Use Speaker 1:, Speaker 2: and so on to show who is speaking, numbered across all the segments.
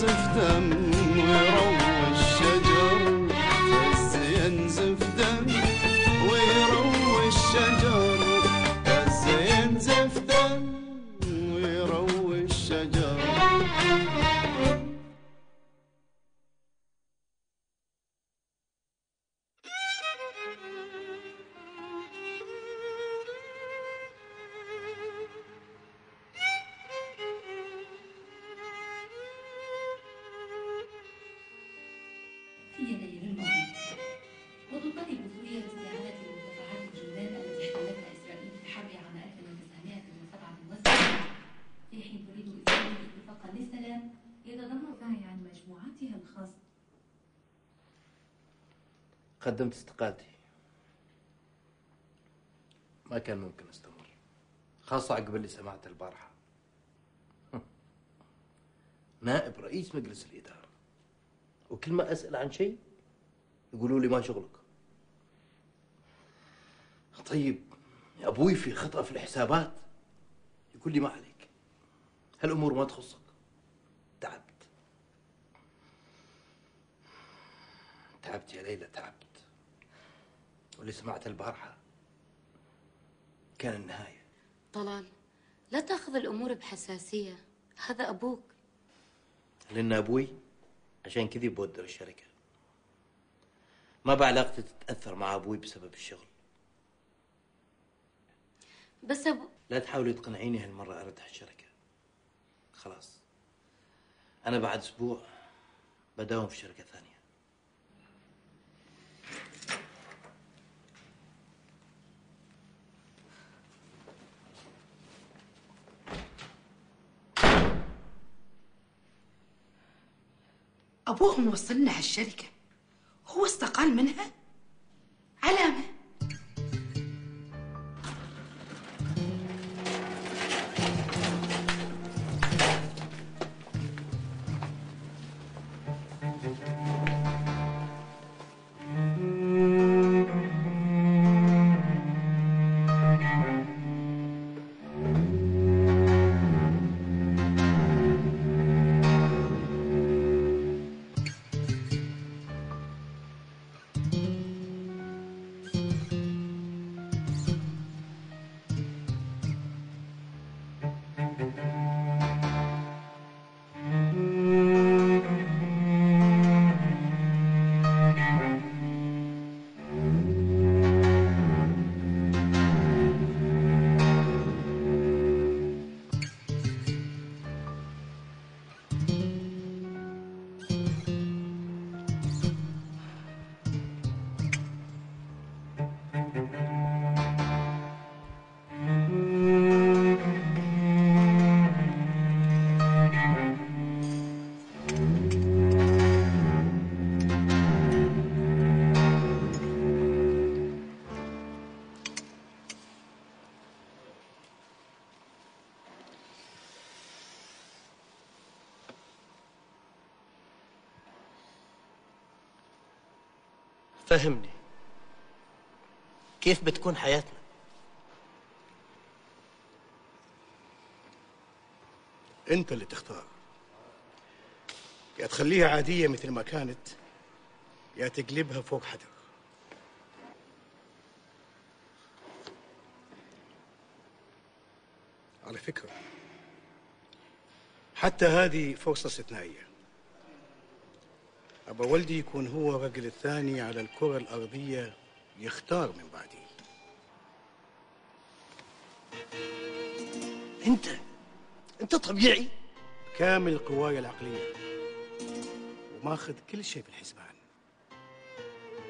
Speaker 1: desejamos
Speaker 2: قدمت استقالتي. ما كان ممكن استمر. خاصة عقب اللي سمعته البارحة. نائب رئيس مجلس الإدارة. وكل ما أسأل عن شيء يقولوا لي ما شغلك. طيب يا أبوي في خطأ في الحسابات؟ يقول لي ما عليك. هالأمور ما تخصك. تعبت. تعبت يا ليلى تعبت. واللي سمعته البارحة. كان النهاية.
Speaker 3: طلال لا تأخذ الأمور بحساسية. هذا أبوك.
Speaker 2: لأن أبوي عشان كذي بودر الشركة. ما بعلاقتي تتأثر مع أبوي بسبب الشغل.
Speaker 3: بس أبو
Speaker 2: لا تحاولي تقنعيني هالمرة أردح الشركة. خلاص. أنا بعد أسبوع بداوم في شركة ثانية.
Speaker 4: أبوه موصلنا هالشركة هو استقال منها؟
Speaker 2: فهمني. كيف بتكون حياتنا؟
Speaker 5: انت اللي تختار. يا تخليها عادية مثل ما كانت يا تقلبها فوق حدر على فكرة حتى هذه فرصة استثنائية أبا ولدي يكون هو الرجل الثاني على الكرة الأرضية يختار من بعدي.
Speaker 2: أنت أنت طبيعي؟
Speaker 5: كامل قواي العقلية وماخذ كل شيء بالحسبان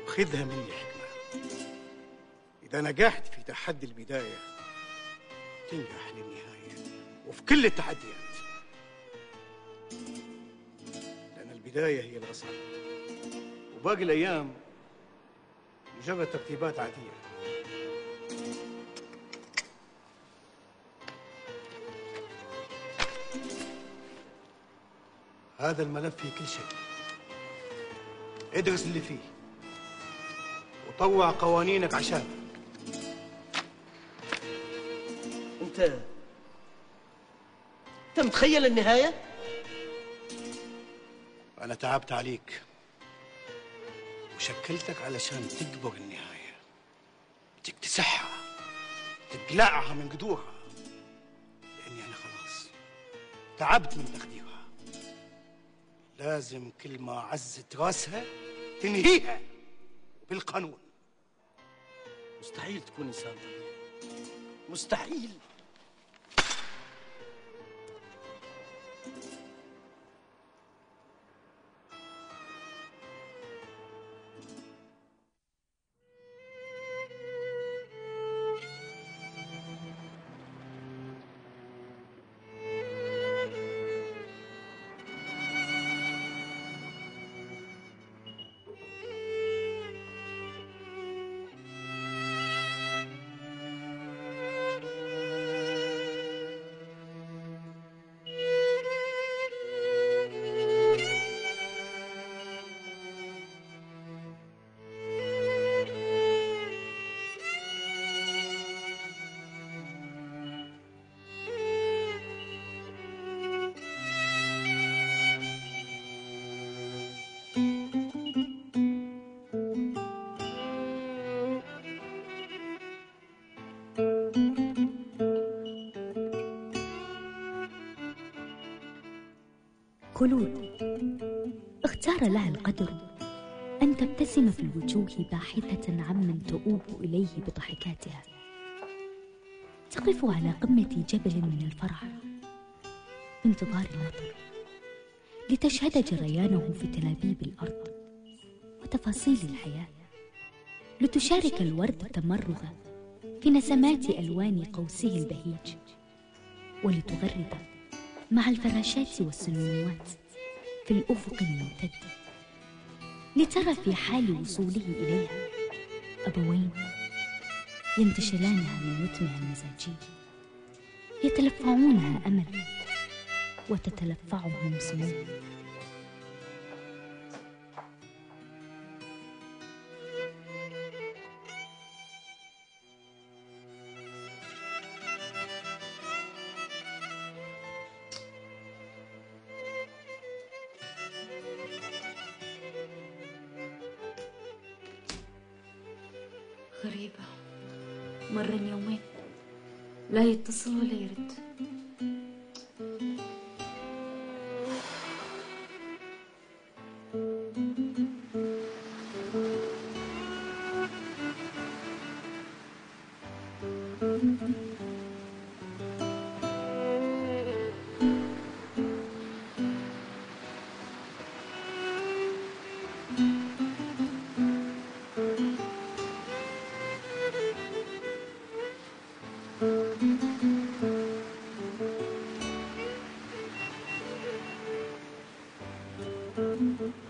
Speaker 5: وخذها مني حكمة. إذا نجحت في تحدي البداية تنجح للنهاية وفي كل التحديات. لأن البداية هي الأصعب وباقي الأيام مجرد ترتيبات عادية. هذا الملف فيه كل شيء. ادرس اللي فيه. وطوع قوانينك عشانه
Speaker 2: أنت أنت متخيل النهاية؟
Speaker 5: أنا تعبت عليك. وشكلتك علشان تكبر النهاية. تكتسحها تقلعها من جذورها. لأني أنا خلاص تعبت من تخديرها. لازم كل ما عزت راسها تنهيها بالقانون.
Speaker 2: مستحيل تكون طبيعي. مستحيل.
Speaker 6: كلود اختار لها القدر أن تبتسم في الوجوه باحثة عمن تؤوب إليه بضحكاتها. تقف على قمة جبل من الفرح. بانتظار المطر لتشهد جريانه في تلابيب الأرض وتفاصيل الحياة. لتشارك الورد التمرغ في نسمات ألوان قوسه البهيج. ولتغرد مع الفراشات والسنوات في الأفق الممتد. لترى في حال وصوله إليها أبوين ينتشلانها من يتمها المزاجي. يتلفعونها أمل وتتلفعهم سموم.
Speaker 3: غريبة مر يومين. لا يتصل ولا يرد. Mm-hmm.